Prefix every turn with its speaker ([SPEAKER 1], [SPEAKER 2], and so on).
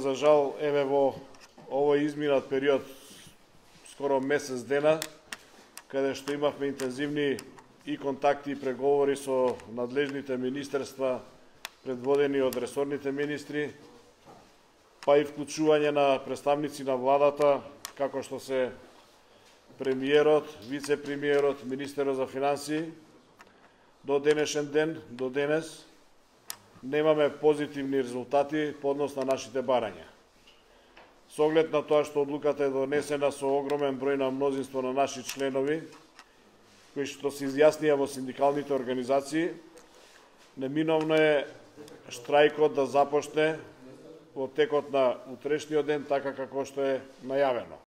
[SPEAKER 1] За жал, еве во овој изминат период, скоро месец дена, каде што имавме интензивни и контакти и преговори со надлежните министерства, предводени од ресорните министри, па и вклучување на представници на владата, како што се премиерот, вице-премиерот, министерот за финансии, до денешен ден, до денес, немаме позитивни резултати по однос на нашите барања. Со оглед на тоа што одлуката е донесена со огромен број на мнозинство на наши членови, кои што се изјаснија во синдикалните организации, неминовно е штрајкот да започне во текот на утрешниот ден, така како што е најавено.